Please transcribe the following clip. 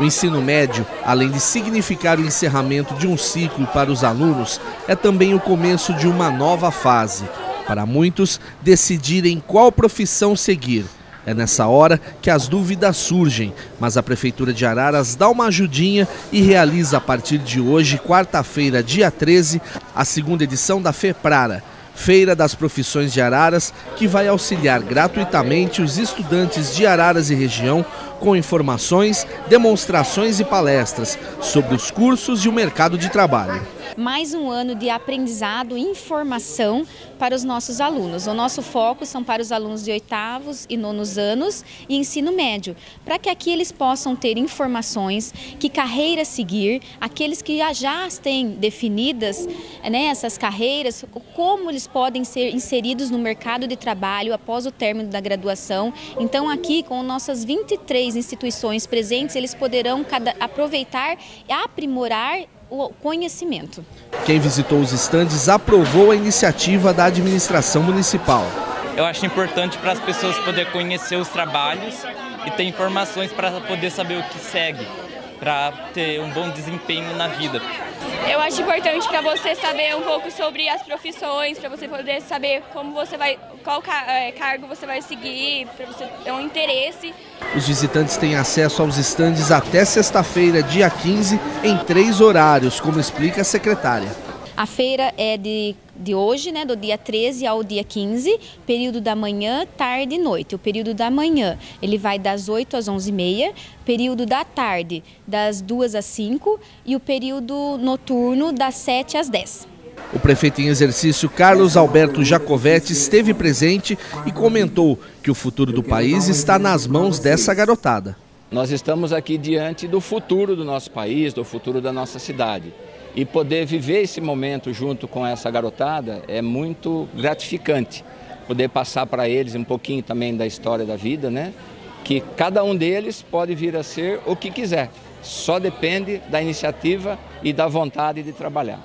O ensino médio, além de significar o encerramento de um ciclo para os alunos, é também o começo de uma nova fase. Para muitos, decidirem qual profissão seguir. É nessa hora que as dúvidas surgem, mas a Prefeitura de Araras dá uma ajudinha e realiza a partir de hoje, quarta-feira, dia 13, a segunda edição da FEPRARA, Feira das Profissões de Araras, que vai auxiliar gratuitamente os estudantes de Araras e região com informações, demonstrações e palestras sobre os cursos e o mercado de trabalho mais um ano de aprendizado e informação para os nossos alunos. O nosso foco são para os alunos de oitavos e nonos anos e ensino médio, para que aqui eles possam ter informações, que carreira seguir, aqueles que já têm definidas né, essas carreiras, como eles podem ser inseridos no mercado de trabalho após o término da graduação. Então aqui com nossas 23 instituições presentes, eles poderão cada, aproveitar e aprimorar o conhecimento. Quem visitou os estandes aprovou a iniciativa da administração municipal. Eu acho importante para as pessoas poderem conhecer os trabalhos e ter informações para poder saber o que segue, para ter um bom desempenho na vida. Eu acho importante para você saber um pouco sobre as profissões, para você poder saber como você vai, qual é, cargo você vai seguir, para você ter um interesse. Os visitantes têm acesso aos estandes até sexta-feira, dia 15, em três horários, como explica a secretária. A feira é de, de hoje, né, do dia 13 ao dia 15, período da manhã, tarde e noite. O período da manhã ele vai das 8 às 11h30, período da tarde das 2 às 5 e o período noturno das 7 às 10. O prefeito em exercício Carlos Alberto Jacovetti esteve presente e comentou que o futuro do país está nas mãos dessa garotada. Nós estamos aqui diante do futuro do nosso país, do futuro da nossa cidade. E poder viver esse momento junto com essa garotada é muito gratificante. Poder passar para eles um pouquinho também da história da vida, né? Que cada um deles pode vir a ser o que quiser. Só depende da iniciativa e da vontade de trabalhar.